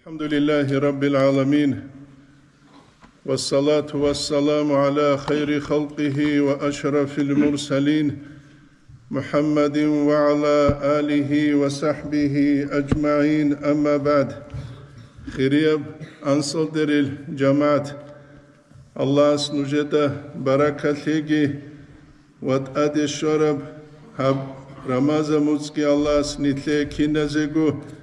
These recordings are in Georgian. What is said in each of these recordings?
الحمد لله رب العالمين والصلاة والسلام على خير خلقه وأشرف المرسلين محمد وعلى آله وصحبه أجمعين. أما بعد خيريب أنصدر الجماعة الله سنجد بركة لغي وتأد الشرب هب رمضان مزكي الله سنتلي كينزيگو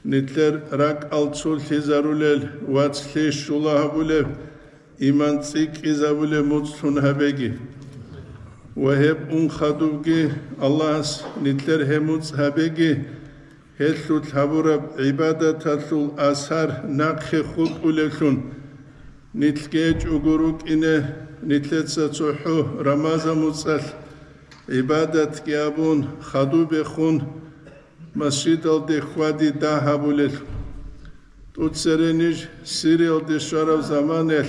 ნიტლერ რაკ ალცულში ზარულელ ვაცლი შულაჰაბულევ იმანცი კიზაბულე მოცუნჰაბეგი ვაჰებ უნხადუბგი ალლაჰს ნიტლერ ჰემუცჰაბეგი ჰეთლუ თაბურაბ იბადათათლულ ასარ ნაკხე ხუტყულეშუნ ნიტლგე ჭუგურუკინე ნიტლეცა წუჰუ რამაზა მუცალ იბადათ კიაბუნ ხადუბე ხუნ masjidalde khwadi dahabulel tutserenish sirialde sharav zamanel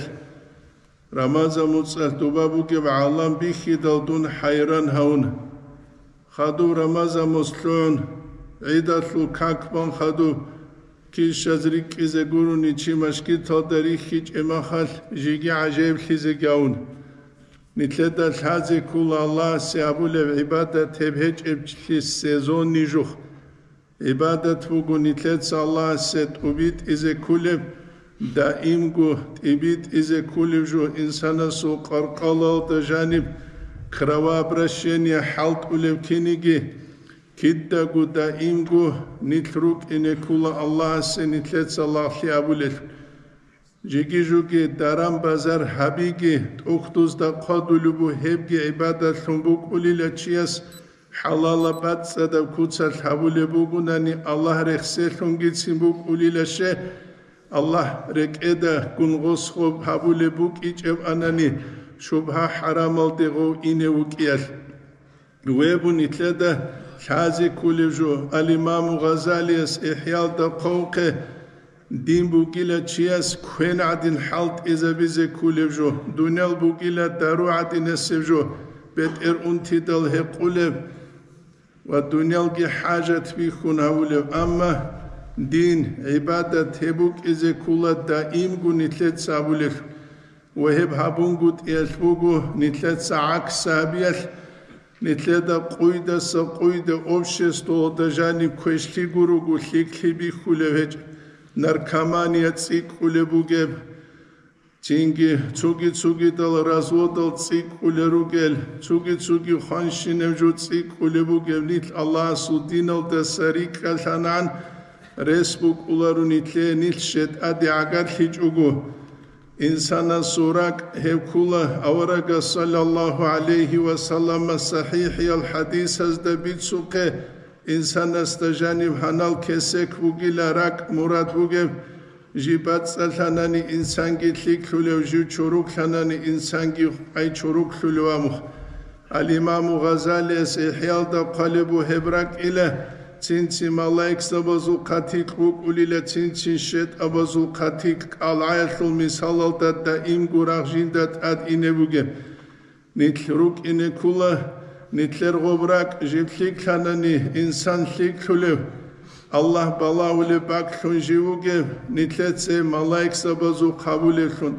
ramaza mutsal dubabu ke alam bikhidaldun hayran haun khadu ramaza muslun idatlu kakban khadu ki shazri kize guruni chimashki tadari khich emakhal jigi ajeb khize gaun nitleda hazi kul allah se abul ibadat hebhech ebchlis sezon nijuh عبادت وگو نیتلت الله ست اوبیت از کلب دائم گو تیبیت از کلب جو انسان سو قرقالا دا جانب کرواب رشین حلت اولب کنیگی کدا گو دائم گو نیتروک اینه کلا الله ست نیتلت الله خیابولت جگی جو که درام بازار حبیگی اختوز دا قادولو بو هبگی عبادت لنبوک اولی لچیاس حلالا بد صدا کوچا حوله بگونانی الله رخصه خونگی سیمبو قولیلشه الله رکعده گنغوس خوب حوله بوک ایچب انانی شبه حرام الدغو اینه وکیل ویبو نیتلده شازی کولی جو الامام غزالی اس احیال دا قوقه دین بوگیلا چیاس کوین عدین حالت ازا بیزه کولی جو دونیل بوگیلا دارو عدین اسف جو بيت ار انتي دل هقولب والدنيا حاجة بيكون هولب أما دين عبادة هبوك إذا كل دائم قو نتلت سابولك وهب هبون قد إلفوقو نتلت ساعك سابيل نتلت قويدة سقويدة أبشست ودجاني كوشتي قرو قو لكلي بيخولب نركمانية تسيك Çingi çugi çugi dal razvodal çik uleru gel. Çugi çugi hanşi nevcu çik ulebu gevlit Allah sudin al desari kalhanan. Resbuk ularun itle nil şet adi agat hiç ugu. İnsana surak hevkula avraga sallallahu aleyhi ve sellem sahih yal hadis hazda bit suke. İnsana stajanib hanal kesek vugilarak murat vugev. ჟიბად წალთანანი ინსანგი ლიკლულევ ჟი ჩურუკლანანი ინსანგი აი ჩურუკლულევ ამ ალიმამუ ღაზალიეს იჰიალ და ყალიბუ ჰებრაკ ილა ცინცი მალაიქ საბაზუ ყათი ყუკულილა ცინცი შეტ აბაზუ ყათი ყალაიათულ მისალალ და იმ გურაღ ჟინდათ ად ინებუგე. ნიტლრუკ ინეკულა ნიტლერ ღობრაკ ჟიბლიკლანანი ინსან ლიკლულევ Allah bala ule bak şun jivuge nitletse malaik sabazu kabul etun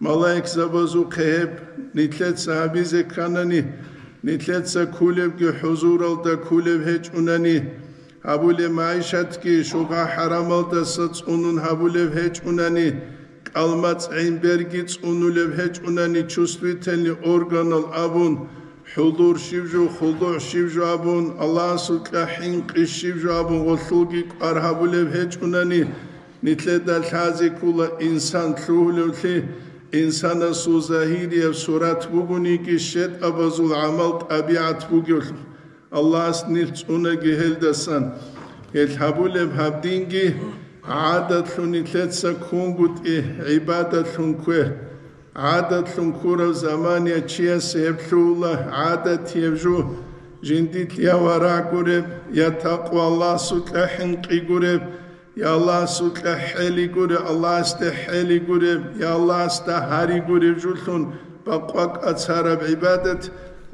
malaik sabazu keheb nitlet sahabize kanani nitletse kulev ge huzur al da kulev heç unani habule maişat ki şuga haram al da sats unun habulev heç unani kalmat einbergit unulev heç unani çustvitelli organal abun حضور شيفجو خضوع شيفجو ابون الله سلطة حنق شيفجو ابون غلوغي قرهبو لبهجوناني نتلد الحازي كل إنسان تلوه لي إنسان سو ظاهيري سورات بغني كي شد أبازو العمل طبيعت بغيول الله سنلت أنا جهل دسان يلحبو لبهبدينجي عادت لنتلد سكون قد إيه عبادت لنكوه عادت لنكورة زمانية تشيا سيبشولا عادت يبجو جنديت يا ورا قرب يا تقوى الله سكلا حنقي قرب يا الله سكلا حلي قرب الله استحلي قرب يا الله استهاري قرب جلتون بقوك أتسارب عبادة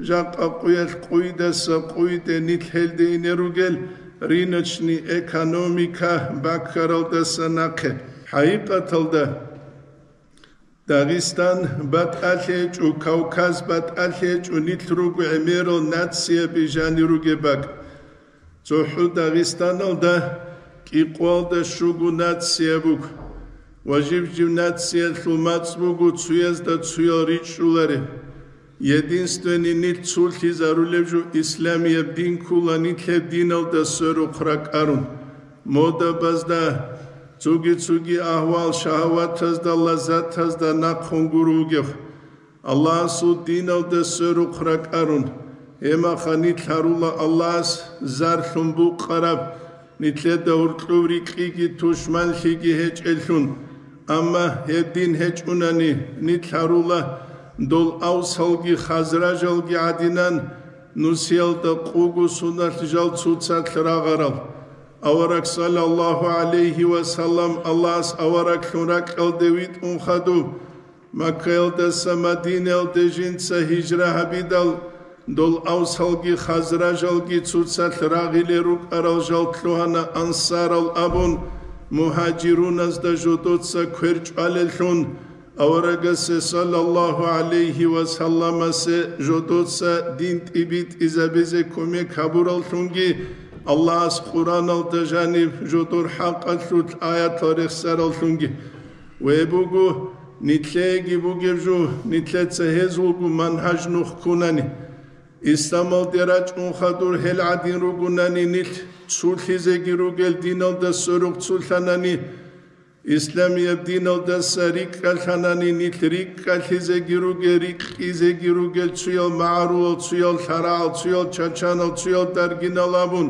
جاق قويل قويدة سقويدة نتحل دين رجل رينشني اكономика بكرل دسناك حقيقة ده დაღისტან ბატალეჭუ კავკაზ ბატალეჭუ ნიტრუგუ ემერო ნაციები ჟანირუგებაკ ძოჰუ დაღისტანალდა კიყვალდა შუგუ ნაციებუკ ვაჟიბ ჯუნაციე ლუმაცბუგუ ცუიას და ცუიო რიჩულარე единственный нит цулхи зарулевжу исламия дин кулани тле динал да сөру хракарун мода базда Cugi-cugi ahval şahvatızda, lazzetızda nak hungurugih. Allah su dinavda sörü kırak arun. Ema khani tlarula Allahs zar bu qarab. Nitle de urtluvri kigi tuşman higi heç elhun. Ama hedin heç unani nitlarula dol avsalgi hazrajalgi adinan nusiyalda kugu sunar tijal tsutsa tlirağaral. أورك صلى الله عليه وسلم الله أورك خنك الدويت ام خدو مكة الدس مدينة الدجنس هجرة هبيدل دول أوس هلقي خزرج هلقي تسوتسات راغي لروك انصار جلتلوهنا أنصار مهاجرون از دجودوت سكورج أللون اورگس صلى الله عليه وسلم سجودوت دينت دین إذا بزي كومي كابور التونجي იზაბეზე კომე ქაბურალ თუნგი ალლაჰს ყურანალ დაჟანი ჟოდორ ჰაყალუთ აიათორეხ სარალ თუნგი ვებუგუ ნიტლეგი ბუგებჟუ ნიტლეცე ჰეზულგუ მანჰაჟ ნუხ კუნანი ისტამალ დერაჭ უნხადურ ჰელ ადინ როგუნანი ნიტ ცულხიზეგი როგელ დინალ და სორუხ ცულხანანი ისლამია დინოდა სარიკ კალხანანი ნიტრიკ კალხიზე გირუგერი ყიზე გირუგე ცუიო მარუო ცუიო ხარაო ცუიო ჩაჩანო ცუიო დარგინალაბუნ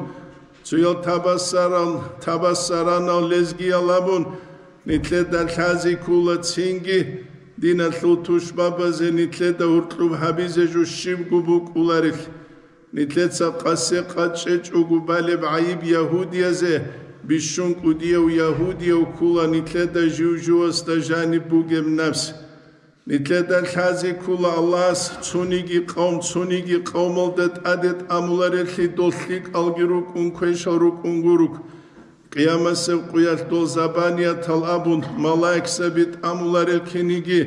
სუილ თაბასარალ თაბასარანალ ლეზგიალაბონ ნიტლედან ხაზი კულა ცინგი დინა ლუთუშ ბაბაზე ნიტლედა ურკლუბ ჰაბიზე ჟუშიმ გუბუ კულარიხ ნიტლეცა ყასე ყაჭე ჭუგუბალებ აიბ იაჰუდიაზე ბიშუნ კუდიევ იაჰუდიევ კულა ნიტლედა ჟიუჟუას და ჟანი ბუგემ ნაფს. ნიტლედან ხაზი ქულა ალას ცუნიგი ყომ ცუნიგი ყომოლდა ტადეთ ამულარეთლი დოლხი ყალგირუკ უნქვეშორუკ უნგურუკ ყიამასე ყიალ დო ზაბანია თალაბუნ მალაიქსებით ამულარეთლინიგი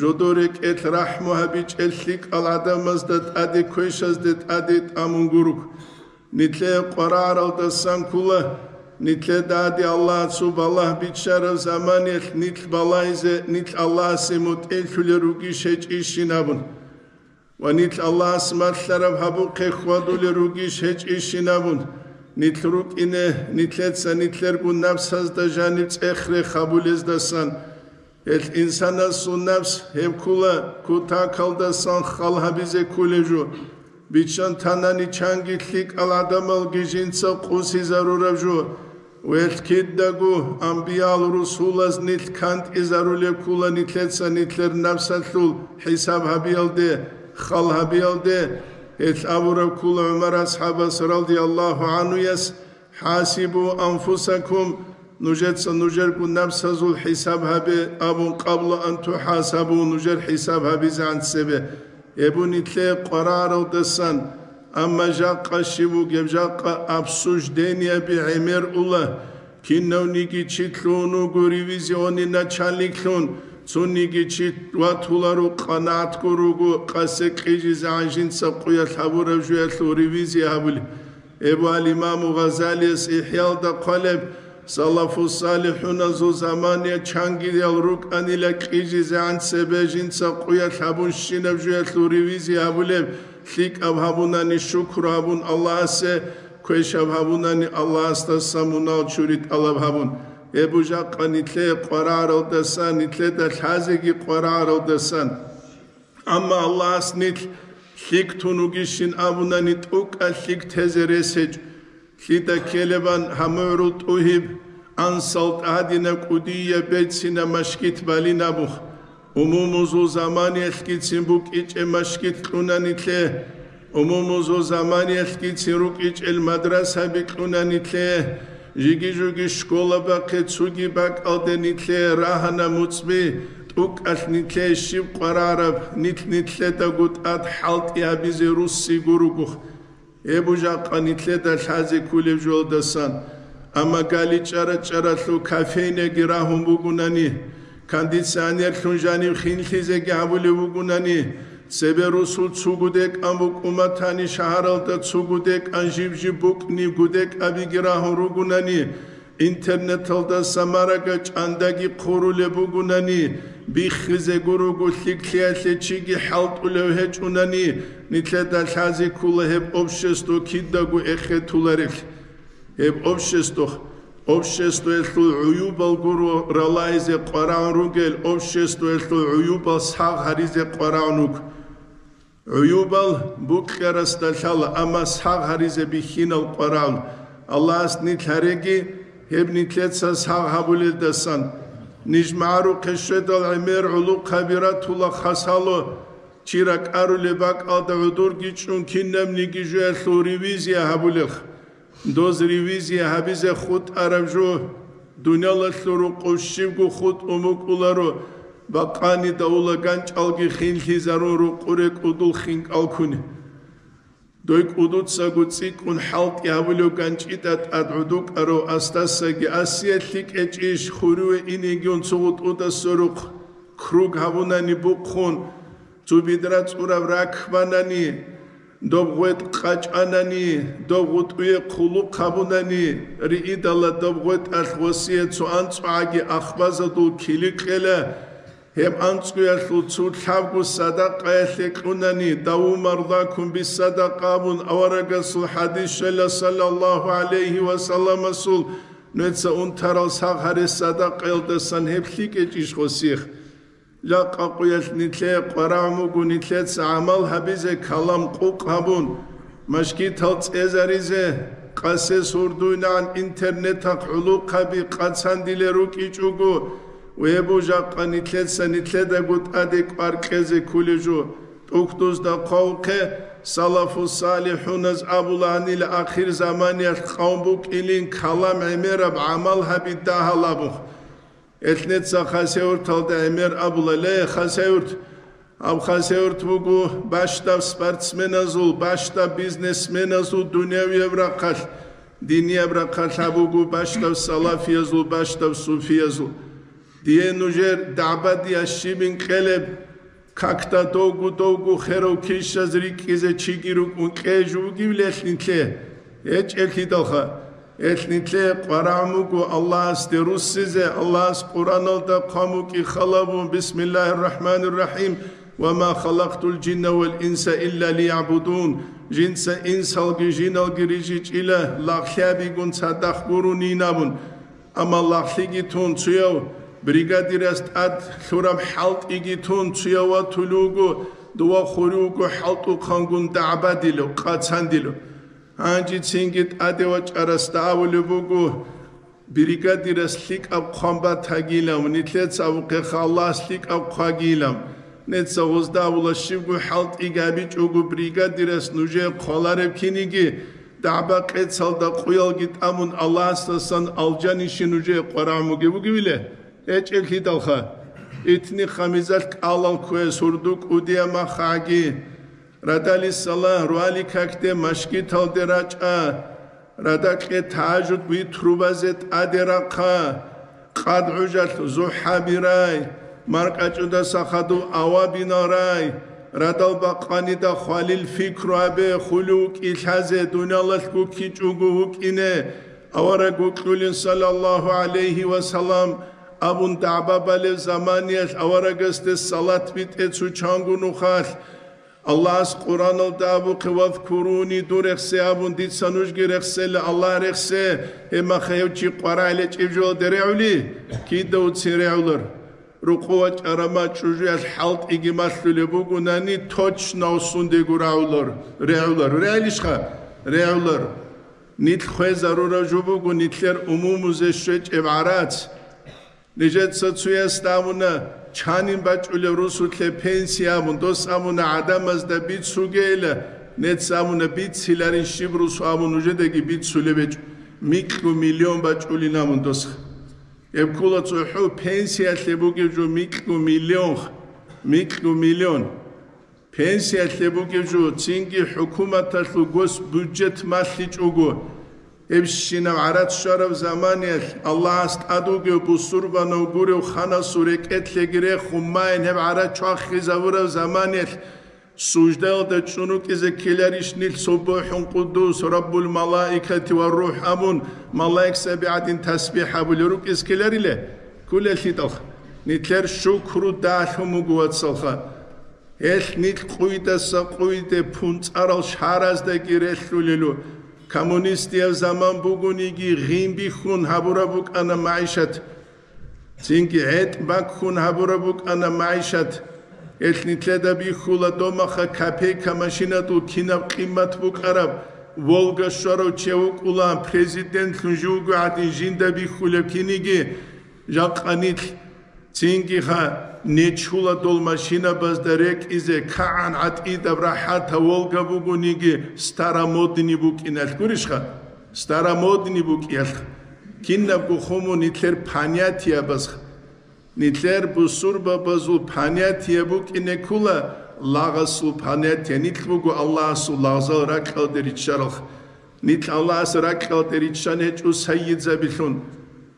ჟოდორე კეთ რაჰმუჰაბი წელში ყალ ადამას და ტადი ქვეშას და ტადი ამუნგურუკ ნიტლე ყარარალდა სანქულა Nitle dadi Allah sub Allah biçarız zaman yet nit balayze nit Allah semut el küle rugi şeç işinabun. Ve nit Allah smatlarım habu kekvadule rugi şeç işinabun. Nit ruk ine nitletse nitler bu nefsaz da janip ehre kabul ezdasan. Et insana su nefs hep kula kuta kaldasan halha bize kulecu. Biçan tanani çangitlik al adamal gecin sa kusi zarurabcu. ويتكيدغو أنبياء الرسول نيت كانت إزارو لكولا نيتلتسا نيتلر نفساتلول حساب هبيل دي خل هبيل دي إت أبو كل عمر أصحاب رضي الله عنه يس حاسبوا أنفسكم نجت نجرك نفس الحساب هبي أبو قبل أن تحاسبوا نجر حساب هبي زعن سبي يبوني تلي قرار ودسان أما جاق شبوك جاق أبسوش دنيا بعمر الله كنونيكي تشتلونو غريويزيوني نچاليكلون ცუნიგი ჩიტვათულარო ყანატკურუგუ ყასე ყიჯის ანჟინ საყუია ლაბურავჟუა ლურივიზი აბული ებუ ალ იმამ ღაზალიეს იჰიალდა ყალებ სალაფუ სალიჰუნა ზუ ზამანია ჩანგიალ რუკანილა ყიჯის ანსებეჟინ საყუია ლაბუნშინავჟუა ლურივიზი აბულებ ლიკავ ჰაბუნანი შუქრ ჰაბუნ ალლაჰსე ქვეშავ ჰაბუნანი ალლაჰსთა სამუნალ ჩურით ალავ ჰაბუნ ებუჟა ყანითლე ყვარაროდასან ითლე და ხაზიგი ყვარაროდასან ამა ალლაჰსნით ლიკ თუნუგიშინ აბუნანი ტუკა ლიკ თეზერესეჯ ლიდა ქელებან ჰამურუ ტუჰიბ ანსალტ ადინა კუდია ბეცინა მაშკით ბალინაბუხ umumuzu zamani ehkitsin bu kiç emaşkit kunan itle umumuzu zamani ehkitsin ruk iç el madrasa bi kunan itle jigi jugi şkola bakı tsugi bak alden itle rahana mutsbi tuk al nitle şib qararab nit nitle da gut at halt ya bizi russi gurugux ebu jaqan itle da şazi kulev joldasan. Ama gali çara çara lu kafeine girahum bu gunani კანდიციანერ ხუნჟანი ხინხიზე გაბული უგუნანი სებერუსულ ცუგუდე კამბუ კუმათანი შაჰარალდა ცუგუდე კანჟიბჟი ბუკნი გუდე კაბიგირა ჰურუგუნანი ინტერნეტალდა სამარაგა ჭანდაგი ყურულებუგუნანი ბიხზე გურუგუ ლიქლიალე ჩიგი ჰალტულევ ჰეჭუნანი ნიტლედა ლაზი ქულეჰ ობშესტო კიდაგუ ეხეთულარიხ ებ ობშესტო ობშესტო ელთუ უიუბალ გურუ რალაიზე ყვარაუნრუგელ ობშესტო ელთუ უიუბალ საღარიზე ყვარაუნუგ უიუბალ ბუკერასტა შალა ამა საღარიზე ბიხინალ ყვარაუნ ალლაჰს ნიტლარეგი ებ ნიტლეცა საღაბულილდასან ნიჟმარუ ქეშედალ იმერ ულუ ხაბირათულა ხასალო ჩირა კარულე ბაკალდა უდურგი ჭუნქინემ ნიგიჟუ ელთუ რივიზია ჰაბულიხ دوز ریویزی حبیز خود عربجو دنیا لطلرو قوشیبگو خود اموکولارو با قانی دولا گنچ آلگی خین خیزارو رو قرک ادول خینک آلکونی دویک ادود ساگو تسیکون حالت یاولو گنچ ایتات ادعودوک ارو استاس ساگی اسیت لیک اچیش خوروه اینیگیون سوگوت اودا سروق کروگ هاونانی بخون تو بیدرات اورا راکبانانی dobg'wet qach'anani dobg'ut'uye qulu qabunani ri'idala dobg'wet alwasiye tsu ants'uagi akhbazadu kiliqele hem ants'uya tsu tlavgu sadaqa yalliqunani dawu mardakum bis sadaqabun awaraгаsul hadis sallallahu alayhi wa sallam sul netsa untaral saghare لا قاقويت نتلي قرامو نتلي عمل حبيزه كلام قوق هبون مشكي تلت ازاريزه قاسه سوردوينان انترنت حلو قبي قاتسان ديلرو كيچوغو ويبو جاقا نتلي سنتلي دا قد ادك ارقزه كولجو توكتوز دا قوقه سلف الصالحون از ابولاني لاخر زمان قوم بوك الين كلام عمر بعمل حبيد دا ეთნეთსა ხასეურთ ალდა ემერ აბულელე ხასეურთ ამ ხასეურთ მუგუ ბაშტა სპორტსმენაზულ ბაშტა ბიზნესმენაზულ დუნევი ევრაკალ დინი ევრაკალ აბუგუ ბაშტა სალაფიაზულ ბაშტა სუფიაზულ დიენუჟერ დაბადი აშიმინ ყელებ ქაკთა დოგუ დოგუ ხერო ქიშაზრი კიზე ჩიგირუ კეჟუ გივლეხინთლე ეჭელთი დალხა Etnitle qaramuku Allah's derus size Allah's Kur'an'da kamuki halabu Bismillahirrahmanirrahim. Ve ma halaktul cinne vel insa illa liyabudun. Cinse insal ki jinal giricic ile lahlabi gun sadak buru ninabun ama lahli gitun tsuyav brigadiras ad thuram halt igitun tsuyava tulugu. Duva khuruku haltu kangun da'badilu qatsandilu ანჯი ცინგით ადევა ჭარას დაავლებუგუ ბრიგადირას ლიკავ ხომბა თაგილამ ნიტლეც ავყე ხალას ლიკავ ხაგილამ ნეცა უზდაულა შიგუ ჰალტ იგაბი ჭუგუ ბრიგადირას ნუჟე ხოლარებ ქინიგი. დაბა ყეცალ და ყუილგი ტამუნ ალასთან ალჯანიში ნუჟე ყვარამუგი ბუგივილე ეჭელხი დალხა ითნი ხამიზალ ყალალ ქუე სურდუ ყუდია მახაგი რადალი სალა რვალი ქაქდე მაშკი თალდე რაჭა? რადაკე თაჟუტ ვითრუბაზე ტადერახა ყადუჟალ ზუჰაბირაი მარკაჭუ და სახადუ ავაბინარაი? რადალ ბაყანი და ხვალილ ფიქრაბე ხულუ კილჰაზე დუნალალ კუკი ჭუგუ უკინე ავარა გუკლინ სალალლაჰუ ალეიჰი ვასალამ? აბუნ დაბაბალე ზამანიაშ? ავარაგასტე სალათ ვიტეცუ ჩანგუნუ ხალ Allah's Quran ol dabu qevad kuruni durexse abun dit sanuj girexse Allah rexse ema khayuchi qarale chivjo dereuli ki do tsireulur ruqwa charama chuju al halt igi maslule bugunani toch nausunde guraulur reulur realishqa reulur nit khwe zarura jubugu nitler umumuze shech ibarat nijet satsuya stamuna ჩანიმბაჭულე რუსუთლე ფენსია მუნდოს ამუნა ადამაზდა ბიცუგელა ნეცამუნა ბიცილარინ შიბრუსუ ამუნუჟედეგი ბიცულე მიკუ მილიონ ბაჭული ნამუნდოს ებკულა წუჰუ პენსია შლებუკიჯუ მიკუ მილიონ მიკუ მილიონ პენსია შლებუკიჯუ ცინგი ჰუკუმატაშუ გოს ბუჯეტ მასლი ჭუგო. ებშინა არაც შარავ ზამანიელ ალლაჰს ტადუგე ბუსურბანო გურე ხანა სურე კეთლე გირე ხუმაინ ჰებ არა ჩახი ზავურა ზამანიელ სუჯდელ და ჩუნუკიზე კილარიშნილ სუბუჰუნ ყუდუს რაბულ მალაიკათი ვა რუჰ ამუნ. მალაიქ საბიადინ თასბიჰ აბულ რუკის კილარილე კულე ხიტოხ ნიტლერ შუქრუ დაჰუმუ გუაცალხა ეხ ნიტ ყუიდა საყუიდე ფუნ წარალ შარაზ და გირელულილუ коммунистия заман бугуниги гимби хун хабура букана маишат цинки эт бак хун хабура букана маишат элнитледа би хула домаха капейка машинату кинаб қимат букараб волга шаро чеукула президент хунжугу атин жинда би хуля киниги жақанитл цинки ха ნეჩულა დოლმაშინა ბას და რეკიზე ქან ატი და ბრაჰათა ვოლგა ბუგუნიგი სტარა მოდინი ბუკინალ გურიშხა სტარა მოდინი ბუკიალ კინნა ბუხომო ნიტლერ ფანიათია ბას ნიტლერ ბუსურბა ბაზუ ფანიათია ბუკინე ქულა. ლაღასუ ფანიათია. ნიტლბუგუ ალლაჰსუ ლაღზალ რაკალდერი ჩარალ ნიტ ალლაჰს რაკალდერი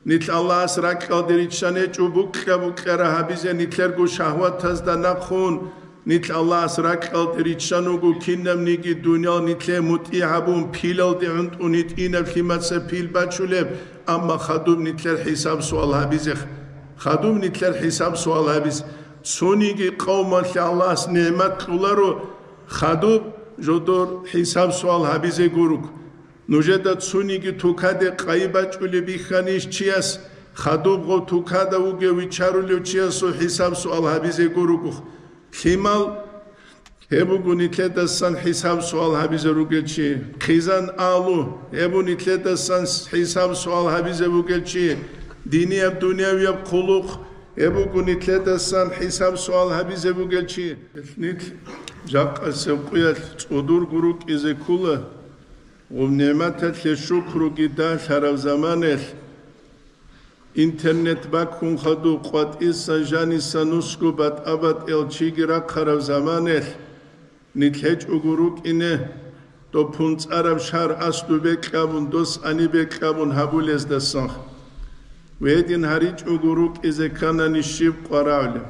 ჩანე ჭუ საიძაბილუნ ნიტ ალლაჰს რაკალდერიჩანე ჭუბუკხაბუ ყარა ჰაბიზე ნიტლერგუ შაჰვათას და ნახუნ ნიტ ალლაჰს რაკალდერიჩანუგუ კინამ ნიგი დუნია ნიტლე მუტიჰაბუნ ფილალდი უნტუ ნიტ ინა ფიმაცე ფილბაჩულე ამა ხადუმ ნიტლერ ჰისაბ სუალ ჰაბიზე ხადუმ ნიტლერ ჰისაბ სუალ ჰაბიზ. სუნიგი ყავმალ ალლაჰს ნემატ ყულარო ხადუმ ჟოდორ ჰისაბ სუალ ჰაბიზე გურუკ ნუჟედა ცუნიგი თუკადე ყაიბაჭული ბიხანიშ ჩიას ხადუბღო თუკადა უგე ვიჩარული ჩიასო ჰისაბსო ალჰაბიზე გურუკუ ხიმალ ებუგუნი თედასან ჰისაბსო ალჰაბიზე რუგეჩი ხიზან ალუ ებუნი თედასან ჰისაბსო ალჰაბიზე უგეჩი დინი აბ დუნიავი აბ ყულუხ ებუგუნი თედასან ჰისაბსო ალჰაბიზე უგეჩი ნით ჟაყასე ყუიალ წუდურ გურუკიზე ქულა ونعمتت للشكر قدا شرف زمانه интернет бакун хаду қуат иса жани сануску бат абат элчигира қарав заманел нитлеч угурук ине то пунц араб шар асту бекабун дос ани бекабун хабулес дасах ведин харич угурук изе канани шиб қаравле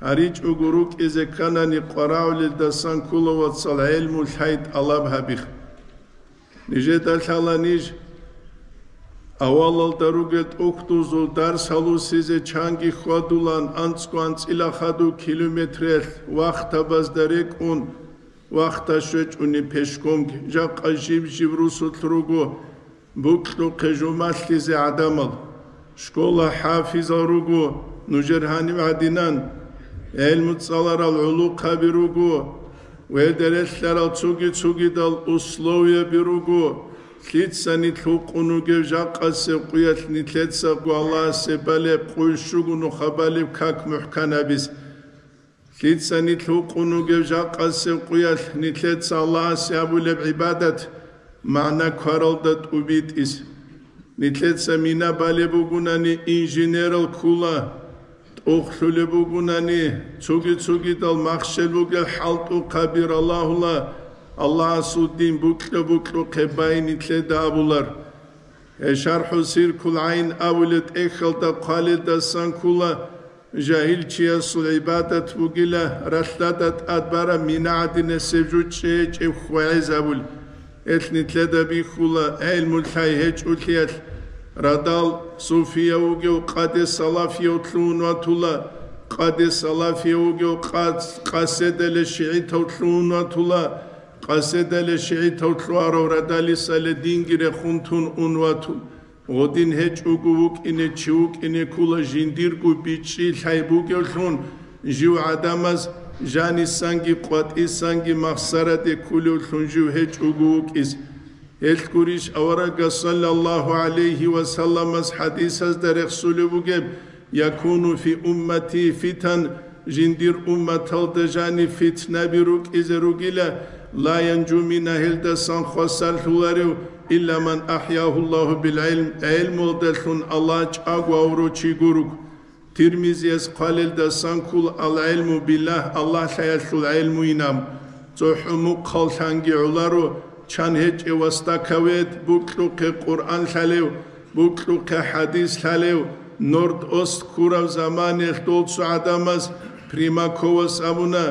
هريج أجروك إذا كان نقراو للدسان كل وصل علم الحيد الله بهبيخ ნიჟეტა ხალანიშ ავალალდარუგეთ ოქტუზო დარსალუსიზე ჩანგი ხვადულან ანცკვან წილახადუ კილომეტრელ ვახტაბაზდარეკუნ ვახტაშვეჭუნი ფეშკომგ ჟაყა ჟიბჟიბ რუსუთლრუგო ბუკლუ ყეჟუმალლიზე ადამალ შკოლა ჰაფიზა რუგო ნუჯერჰანი ადინან ელმუცალარალ ულუყაბი რუგო ვედერესლარა ცუგი ცუგი და უსლოვია ბირუგო ხიცანი თუყუნუგე ჟაყასე ყიათნი თლეცა გვალასე ბალე ყუშუგუნუ ხაბალი ქაკ მუჰკანაბის ხიცანი თუყუნუგე ჟაყასე ყიათნი თლეცა ალლასე აბულე იბადათ მანა ქარალდა ტუბიტის ნითლეცა მინა ბალე ბუგუნანი ინჟინერალ ქულა ოხშულე ბუგუნანი ცუგი ცუგი დალ მახშელ ბუგე ჰალტუ კაბირ ალლაჰულა Allah suddin buklu buklu kebayni tle dabular. E şerhu sirkul ayn avlet ekhalda kalida sankula jahil çiyasul ibadet bugila rahladat adbara minadine sevcut çeç evhuayz avul. Etni tle da bihula el mulhay heç uliyat. radal sufia ugeu qade salafia utlun watula qade salafia ugeu qas qasedele shiita utlun watula qasedele shiita utluaro radali sale dingire khuntun unwatu odin hechugu ukine chukine kula jindirgu bichi lhaibuge utlun jiu adamaz jani sangi qati sangi mahsarate kulu utlun jiu hechugu ukis El Eltkuriş avaraga sallallahu aleyhi ve sellemez hadis az da Resulü bugeb yakunu fi ummeti fitan. Jindir ummetal dejani fitne biruk izeruk ile la yencu mina hilde san khosal huvaru illa men ahyahullahu bil ilm. İlmu delsun Allah çagwa uru çiguruk. Tirmiziz kalil de san kul al ilmu billah Allah sayasul ilmu inam. Zuhumu kalsangi ularu ჩან ჰეჭე ვასტაკავეთ ბუკრუკე ყურან ხალევ ბუკრუკე ჰადის ხალევ ნორდ ოსტ ქურავ ზამანე ხტოლცუ ადამას პრიმაკოვას აბუნა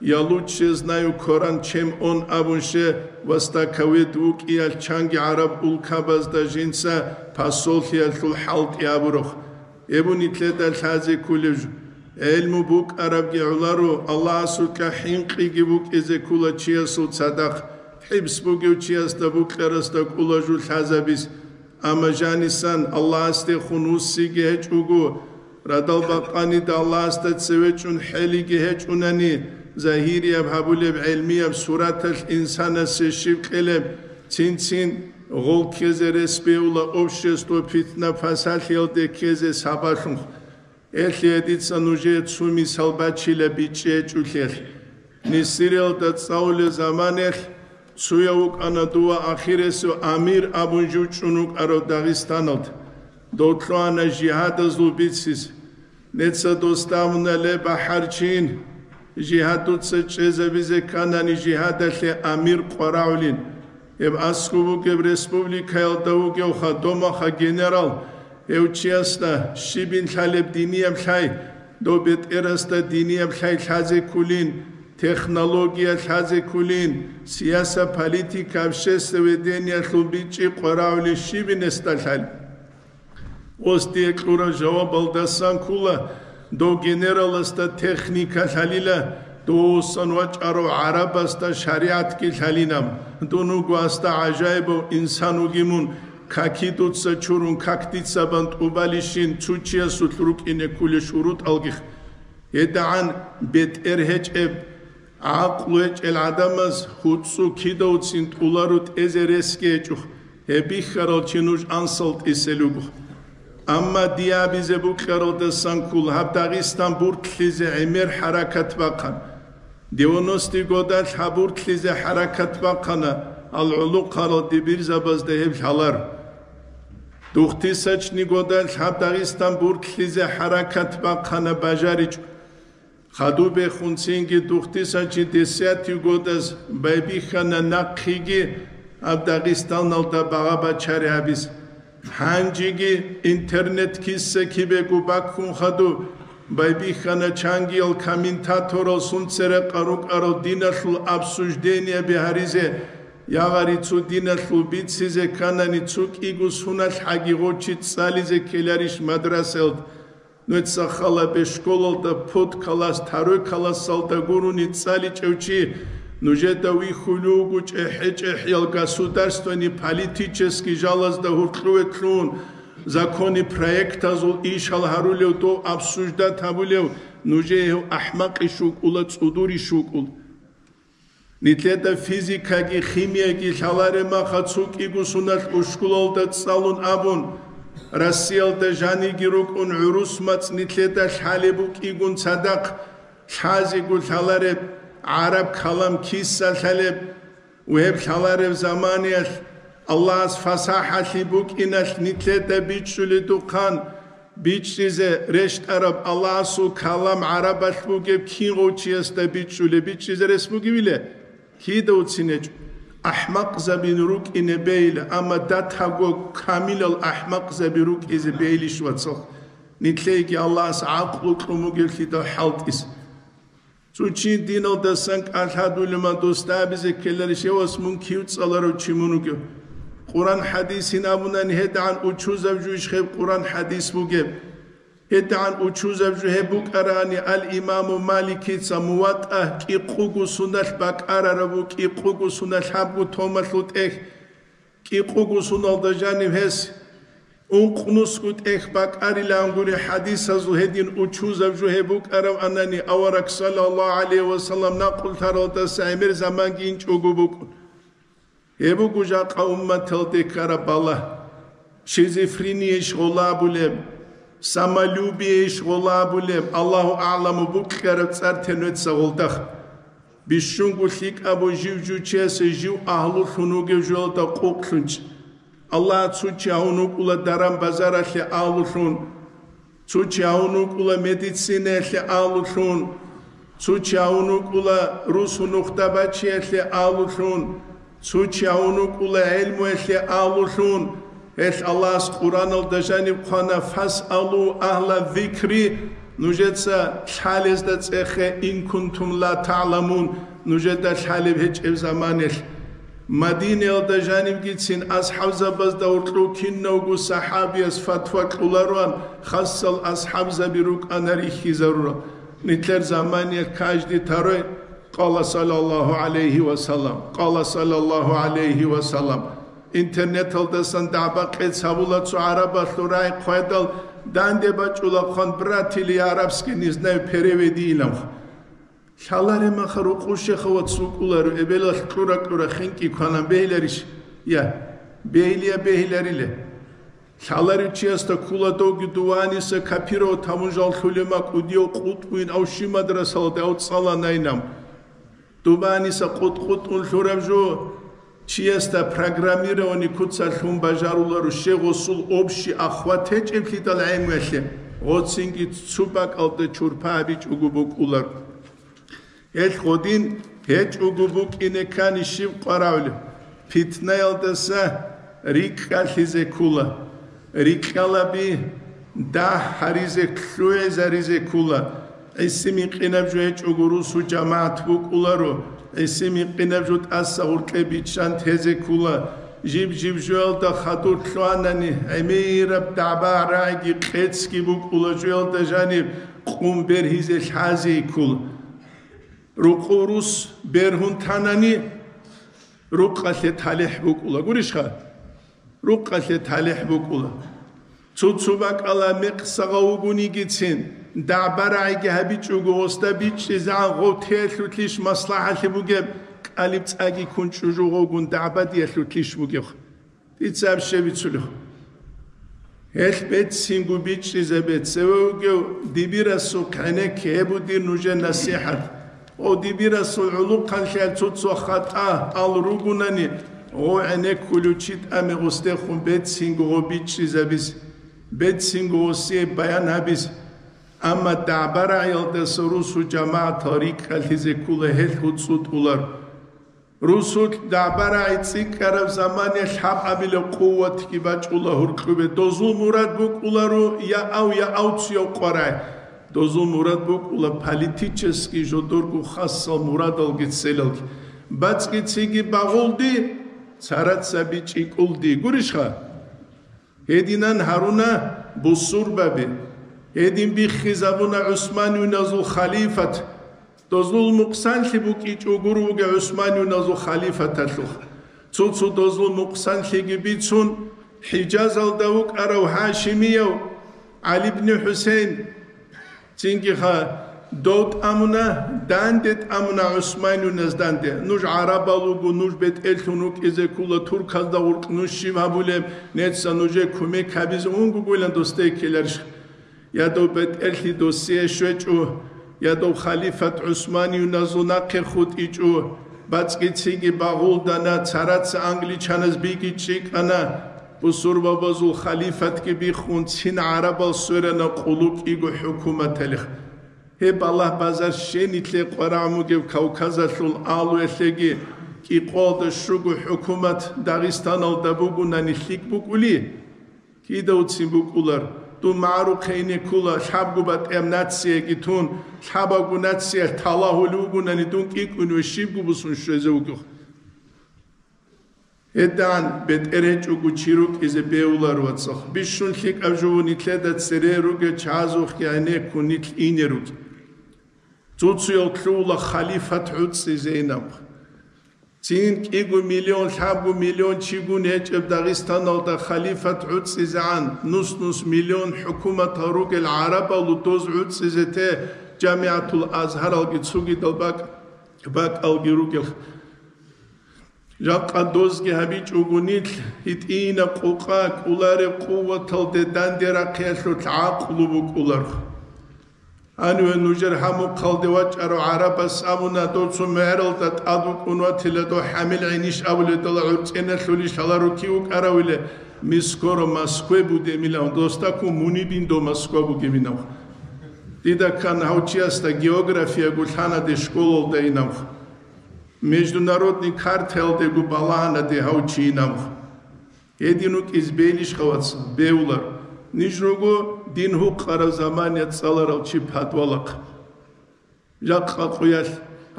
ялуче знаю коран чем он абунше вастакавет укия чанги араб улкабаз да жинса пасолхия шул халт ябрух эбуни тледа хази кулеж элму бук арабги улару алла асука хинқиги бук эзе кула чия су садақ حبس بوغيوچياس دا بوكلرس دا كولاجو الحزبيس اما جانسان الله استي خنوس سيغي هچوغو ردال بقاني دا الله استا تسويچون حليغي هچوناني زهيري ابحبولب علمي اب سورة الانسان سيشيب قلب تين تين غول كيزي رسبيولا اوشيستو فتنة فسال يلدي كيزي ساباشون ეხლი ედიცა ნუჟე ცუმი სალბაჩილე ბიჭე ჭუხელ ნისირელ და წაულე ზამანეხ სუია უკანადუა ახირესო ამირ აბუნჯუ ჩუნუკარო დაღისტანოთ. დოთლოანა ჯიჰადაზ ლუბიცის ნეცა dostamnale baharchin ჯიჰადუც წეზებიზე კანანი ჯიჰადალე ამირ ყარავლინ ებ ასკუბუკებ რესპუბლიკაელ დაუკევ ხა დომახა გენერალ. ევჩიასტა შიბინ ხალებ დინიამ ხაი. დობეთ ერასტა დინიამ ხაი ხაძე კულინ ტექნოლოგია ხაზე კულინ სიასა პოლიტიკა შესვედენია ხუბიჭი ყვარაული შიბინ ესტა ხალ ოსტი ეკლურა ჟავაბალდასან კულა დო გენერალასთა ტექნიკა ხალილა დო სანვაჭარო არაბასთა შარიათ კი ხალინამ. დო ნუ გვასთა აჟაებო ინსანუ გიმუნ ქაკიტუცა ჩურუნ ქაქტიცა ბან ტუბალიშინ ჩუჩია სუთრუკინე კულე აყლუეჭელ ადამას ხუცუ ქიდოუცინ ტულარუთ ეზერესკეჭუხ ებიხაროჩინუშ ანსალტისელუგუხ ამა დიაბიზე ბუქაროდა სანკულ ჰაბდაღისტან ბურთლიზე ემერ ჰარაკათ ვაყან დიონოსტი გოდალ ჰაბურთლიზე ჰარაკათ ვაყანა ალულუ ყარო დიბირზაბას დეებ ჰალარ დუხთისაჩნი გოდალ ჰაბდაღისტან ბურთლიზე ჰარაკათ ვაყანა ბაჟარიჭ ხადუბე ხუნცინგი დუხტისაჩი დესიათი გოდას ბაიბი ხანა ნაკხიგი ავდაღისტანალდა ბაღაბაჩარი აბის ჰანჯიგი ინტერნეტ კისე კიბეგუ ბაქხუნ ხადუ ბაიბი ხანა ჩანგიალ კომენტატორალ სუნცერე ყარუკარო დინაშულ აბსუჯდენია ბიჰარიზე явари цу динашул бицсизе канани цу кигус хунаш хагигочи цализе келариш мадрасалд нуца хала бе школалда пот калас таро калас салта гуруни цали чевчи нужета ви хулугу чехечех ял государственный политический жалоз да хуртлуетлун законы проекта зул ишал харулев то обсуждать табулев нуже ахмак ишук ула цудури шукул нитлета физика ки химия ки шаларе ма хацук игусунал ушкулолда цалун расселта жаниги рукун урусмац нитлета шалебу кигун садак шазигу шалареб араб халам кисса шалеб уеб шалареб заманиаш аллас фасахаши букинаш нитлета бичули дуқан бичизе решт араб алласу калам арабаш бугеб кигу чиеста бичули бичизе ресмугивиле кида уцинечу أحمق زبين روك إن بيل أما دات هاقو كامل الأحمق زبين روك إز بيل شواتسخ نتلاقي الله سعاق لكرمو قل كده حالت إس سوچي دين ال دسانك ألحاد ولما دوستا بزي كلر شواس من كيوت صلارو چمونو كيو قرآن حديث نابونا نهد عن أچو زوجوش خيب قرآن حديث بوغيب et'an uçu zevcühe bu karani al imamu maliki samuvat ah ki kugu sunal bak ararabu ki kugu sunal habu tomatlut eh ki kugu sunal da canim hes. Un kunus kut eh bak arilan guri hadis azu hedin uçu zevcühe bu karam anani avarak sallallahu aleyhi ve sellem nakul tarolda saimir zaman ginç ugubukun Ebu guca kavma tel dekara bala. Şizifrini iş gulabulem самолюбие ишгъулабулем аллаҳу аъламу бу кхараб цар тенует сагъулдах бишунгу хик абу жив жу чеса жив аҳлу хунугев жуалта қуқ хунч аллаҳ цу чаунук ула дарам базарахе аълу хун цу чаунук ула медицинахе аълу хун цу чаунук ула русу нухтабачиахе аълу хун цу чаунук ула илмуахе аълу хун ეს ალას ყურანულ დაჟანი ხანა ფას ალუ აჰლა ვიქრი ნუჟეცა ხალეს და წეხე ინ კუნთუმ ლა თალამუნ ნუჟედა ხალე ვეჭევ ზამანელ მადინელ და ჟანიმ გიცინ ასჰაბზაბას და ურყრუ ქინნოგუ საჰაბიას ფათვა ყულარვან ხასალ ასჰაბზაბი რუკანარი ხიზარულა ნიტლერ ზამანიერ კაჟდი თაროე ყალა სალალლაჰუ ალეიჰი ვასალამ ყალა სალალლაჰუ ალეიჰი ვასალამ სანდაბა ყეცავულა ცუ არაბა ლურაი ყვედალ დანდება ჭულა ხან ბრათილი არაბსკი ნიზნე ფერევედი ილამ შალარე მახრო ყუშე ხოვა ცუკულარო ებელა ყურა ყურა ხინკი ხანა ბეილერიშ ია ბეილია ბეილერილე შალარე ჩიასტა ქულა დოგი დუანისა კაფირო თამუნჟალ ხულემა ყუდიო ყუტყვინ ავში მადრასალ და აუცალა ნაინამ. დუბანისა ყუტყუტულ შურაბჟო ჩიასტა პროგრამირონი ქუცა ხუმბაჟარულარო შეღოსულ ობში ახვათეჭემხი და ლაიმეშე ოცინგი ცუბაკალდე ჩურფაბი ჭუგუბო ყულარო ელ ხოდინ ჰეჭ უგუბუ კინეკანი შივ ყვარავლი ფიტნელდესა რიკალიზე ქულა რიკალაბი და ჰარიზე ქუეზარიზე ქულა ესი მიყინებჟო ეჭ უგურუსუ ჯამაათ ბუკულარო ესი მიყინებჟო ტასა ურკები ჩან თეზე ქულა ჟიბ ჟიბ ჟოლ და ხატურ ხვანანი ემირაბ დაბარაგი ყეცკი ბუკულა ჟოლ და ჟანი ყუმბერ ჰიზე ხაზი ქულა. რუყურუს ბერჰუნთანანი რუყალე თალეჰ ბუკულა გურიშხა რუყალე თალეჰ ბუკულა ცუცუბა კალა მეყსაღა უგუნი გიცინ დაბარაი გაბიჭუგო ოსტა ბიჭი ზაღო თელუთლიშ მასლაჰალე ბუგე კალიბ წაგი კუნჭუჟუგო გუნ დაბადია ლუთლიშ ბუგე იცაბ შევიცულო. ეხ ბეთ სინგუ ბიჭი ზებეთ სევუგე დიბირასო კანე კებუდი ნუჟე ნასიჰათ. ოდიბირა სულუ ყანშალ ცუცო ხატა ალ რუგუნანი ო ენე კულუჩით ამე ოსტე ხუმ ბეთ სინგო ბიჩი ზაბის ბეთ სინგო სი ბაიანაბის ამა დაბარა ილდე სურუსუ ჯამაა თარიკ ხალხიზე კულე ჰელ ხუცუტ ულარ რუსუთ დაბარა იცი კარავ ზამანი ჰაბაბილ ყუვათ კი ბაჭულა ჰურყვე დოზუ მურად ბუკულარო ია აუ ია აუციო ყორაი დოზო მურად ბუკულა ფალითიჩესკი ჟოდორგუ ხასა მურადალგი ცელალგი ბაცკი ციგი ბაღულდი ცარაცაბი ჭიკულდი. გურიშხა? ედინან ჰარუნა ბუსურბაბი. ე딘 ბიხიზაბუნა უსმანი უნაზუ ხალიფათ დოზულ Edin bir xizabuna Osman yunazu halifat. Dozul muksan ki bu ki çuguru bu Osman yunazu halifat atluh. Tutsu dozul muksan ki gibi tun Hicaz al davuk arav Haşimiyev Ali ibn Hüseyin. Çünkü ha Dot amına dandet amına Osman yunaz dande. Nuj Arabalugu nuj bet eltunuk ize kula Turkazda urk nuj şivabulem netsa nuje kume kabiz ungu gulen dostekeler. Nuj ядобет эльхи досие швечу ядоб халифат усмани уназунакхе хут ичу бацкициги багулдана царац англичанас биги чикана бусур бабазул халифат ки бихун цин арабал сурана кулук игу хукумателих хеб аллах базар шенитле қорамугев кавказашул алу эслеги ки қолда шугу хукумат дағистанал дабугунани хик букули кидауцин букулар თუ მარუხეინე ქულა შაბგუბა ტემნაცია კითუნ შაბაგუ ნაცია თალაჰული უგუნანი თუნ კიკუნვე შიბგუბუსუნ შვეზე უკო ედან ბეტერეჭუ გუჩირუ კიზე ბეულარვაცო ბიშუნ ლიკავჟუნი თლედა ცერე რუგე ჩაზუხი ანე კუნით ინერუკ ძუციო ქულა ხალიფათ უცი ზეინაბ წინ კიგუ მილიონ შაბუ მილიონ ჩიგუ ნეჭებ დაღისტანო და ხალიფათ უცი ზან ნუს ნუს მილიონ ჰუკუმათ რუგელ არაბა ლუტოზ უცი ზეთე ჯამიათულ აზჰარალგი ცუგი დალბაკ ბაკ ალგი რუგელ ჟაყადოზგი ჰაბი ჭუგუნით იტინა ყუყა კულარე ყუვათალ დედანდერა أنو نجر حمو قلد وجر عرب السامنا دوتسو معرل تتادو كنوا تلدو حمل عينيش أولي دلعو تينا ثليش هلارو كيوك أراولي مسكورو مسكوي بودي ميلان دوستاكو موني بين دو مسكوي بودي ميلان ديدا كان هاوتياستا جيوغرافيا قلتانا دي شكولو دي نمخ международный картел дегу балана де хаучи намх единук избелиш хавац беулар ნიშნუგო დინჰუ ყარავზამანია წალარავჩი ფატვალაყ ჟაყა ყუიალ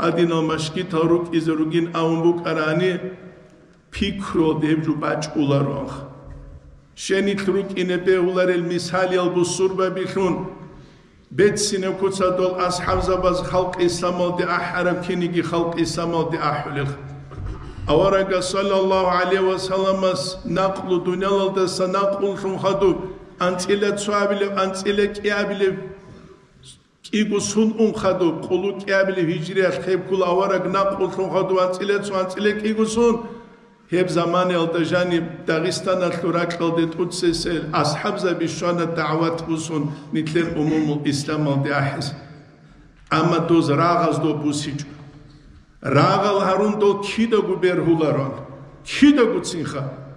ადინალ მაშკი თავრუკ იზრუგინ აუმბუ ყარანი ფიქრო დევჯუ ბაჭულაროხ შენი თრუკინებე ულარელ მისალი ალბუ სურბაბიხუნ ბეცინე ქუცადოლ ასჰაბზაბაზ ხალყი სამალდი აჰარაბ ქინიგი ხალყი სამალდი აჰულიხ ავარაგა სალალლაჰუ ალეი ვასალამას ნაყლუ დუნიალალდა სანაყულ შუმხადუ ანწილე ცვაბილე ანწილე კიაბილე კიგუ სუნ უნხადუ ყულუ კიაბილე ჰიჯრია ხებკულ ავარაგ ნაყულ შუნხადუ ანწილე ცვა ანწილე კიგუ სუნ. ჰებ ზამანი ალტაჟანი დაღისტანა ხურაკალდე ტუცესე ასჰაბზა ბიშანა დაავათ უსუნ ნიტლერ უმუმ ისლამ ალდე აჰის ამა დოз რაღაზ დო ბუსიჭ რაღალ ჰარუნ დო ქიდა გუბერჰულარონ ქიდა გუცინხა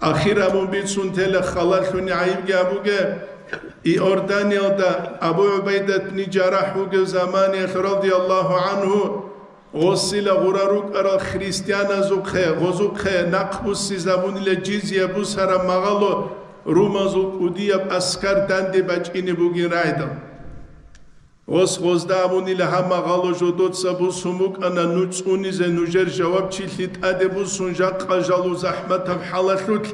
آخر ابو بیتون تل خلاصون عیب گابو گه ای اردنیا دا ابو عبید اتنی جرح و گه الله عنه. غسل غرارو ارا خریستیان ازو خه غزو خه نقبو سی زبون لجیزی ابو سر مغلو روم اسکر دندی بچینی بوگین رایدم ნაყბუსი ზამუნილე ჯიზია ბუსარა მაღალო რუმაზუ კუდია ასკარ დანდი ბაჭინი ბუგი რაიდა ოს ღოზდამუნილე ჰამაღალო ჟოდოცა ბუსუმუკანა ნუწუნიზე ნუჟერ ჟავაბ ჩილი ტადე ბუსუნჟა ყაჟალუ ზაჰმათა ჰალაშუთ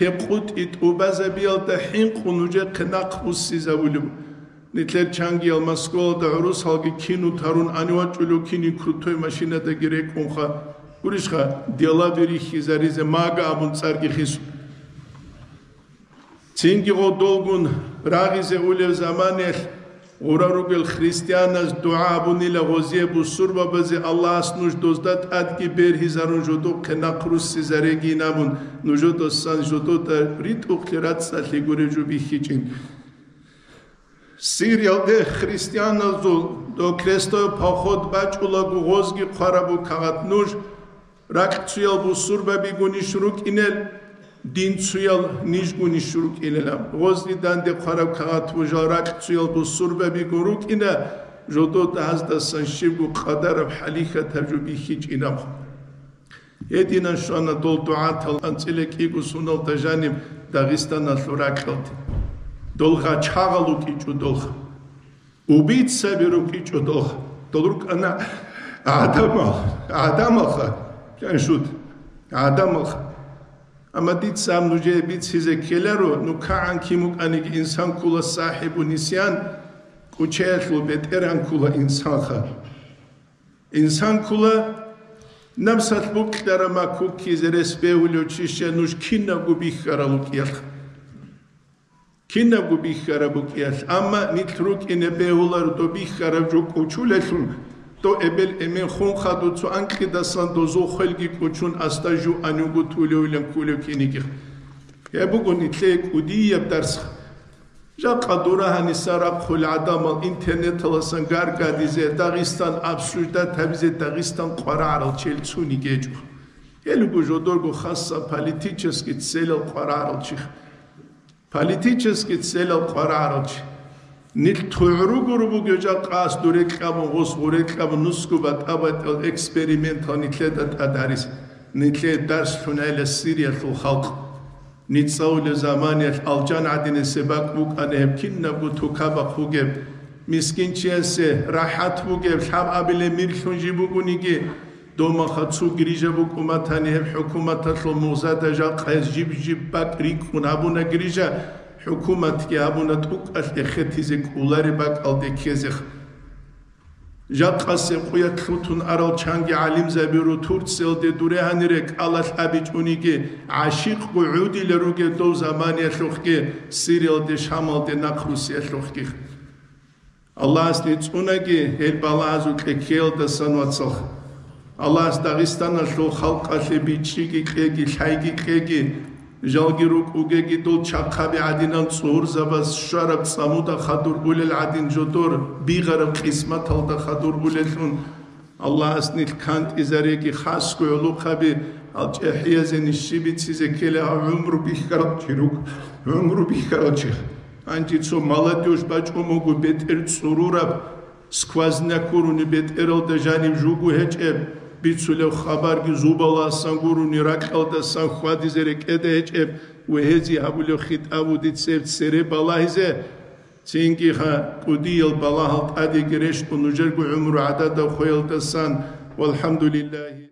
ჰეყუტ იტუბაზე ბიალდა ჰინყუ ნუჯე ყნაყბუსი ზავული ნიტლერ ჩანგი ალმასკოლა და რუს ჰალგი კინუ თარუნ ანივაჭულო კინი ქრუთოი მაშინა და გირე კონხა ურიშხა დიალაბერი ხიზარიზე მაგა აბუნ წარგი ხის. ცინგი ღო დოლგუნ Урарогел христиана с дуабуни лагозе бусурба бази Аллах с нуж доздат адки бер хизарун жото кенакрус сизареги набун нужото сан жото та рит ухлират сатли горе жуби хичин. Сириялде христиана зул до кресто поход бачула гугозги қарабу кагат нуж рак цуял бусурба бигуни шрук инел. დინცუიალ ნიშგუნი შურკინელა. ღოზდიდან დე ხარაბ ქაღათუჟალ რაკცუიალ ბუსურბები გურუკინა ჟოდოთ აზდა სანშიბუ ყადარაბ ჰალიხა თაჯუბი ჰიჭინამ ედინა შანა დოლ დუათალ ანცილე კიგუ სუნალ დაჟანი დაღისტანა შურაკალთ დოლღა ჩაღალუ კიჭუ დოლხა უბიცები რო კიჭუ დოლხა დოლრუკანა ადამალ ადამალხა შენ შუდ ადამალხა اما ديت سام نجي بيت سيزا كيلارو نو كعن كيموك انيك انسان كولا صاحب نسيان كوتشيتلو بيتيران كولا انسان خا انسان كولا نمسات بوك دارا ما كوك كيزرس بيولو تشيشا نوش كينا غوبيخ خرالو كيخ كينا غوبيخ خرابو كيخ اما نتروك ان بيولار دوبيخ خرابجو كوتشولتون то эбел эме хон хаду цу анки дасан до зо хелги кучун аста жу анюгу тулеулен куле киниги ебугу нитле куди яб дарс жа қадура ҳани сара хул адам интернет ласан гарга дизе дагистан абсурда табизе дагистан қара арал чел цуни геҷу елугу жодоргу хасса политически целел қара арал чих политически nil tuğru grubu göca kas durek kam gus durek kam nusku bat abat eksperiment hanitle dat adaris nitle ders tunel siriyetul halk nitsaul zamaniyet alcan adine sebak buk anehb kinna bu tukaba khugeb. Miskin çiyese rahat bugeb şab abile mirşunji bugunigi دوما خاتسو گریجه بو کمتانی هب حکومت تلو موزه تجا قیز جیب جیب بک ریک خونابو نگریجه ჰუკუმათი აბუნა ტუკაშ ეხეთიზე კულარება კალდექიეზეხ ჟატყასე ყუია თუთუნ არალ ჩანგი ალიმზაბირო თურცელდე დურეჰანირე კალაშ აბიჭუნიგი აშიყ გუუდილე რუგე დო ზამანია შოხკე სირელდე შამალდე ნახრუსია შოხკიხ ალლაჰს ნიცუნაგი ელ ბალაზუ კეკელდა სანვაცალ ალლაჰს დაღისტანა შო ხალყაშე ბიჭიგი კეგი შაიგი კეგი ჟალგირუკ უგეგი დულ ჩაყაბი ადინან წურ ზაბას შარაბ სამუდა ხადურ გულელ ადინ ჯოდორ ბიღარ ყისმათალ და ხადურ გულელუნ ალლაჰს ნილ კანტ იზარეგი ხასკო ლუხაბი ალ ჭეჰიაზენი შიბიციზე კელე უმრუ ბიხკარჩი რუკ უმრუ ბიხკარჩი ანტი ცო მალადიოშ ბაჭო მოგუ ბეტერ წურურაბ სკვაზნა კურუნი ბეტერო და ჟანი ჟუგუ ჰეჭე ბიცულე ხაბარგი ზუბალა სანგურუნი რაკელდა სანხვადიზერე კედე ეჭებ უეჰეზი აბულო ხიტავუდი ცევ ცერე ბალაიზე ცინკი ხა კუდიელ ბალაჰალ ტადი გრეშ კუნუჯერ გუ უმრუ ადადა ხოელდა სან والحمد لله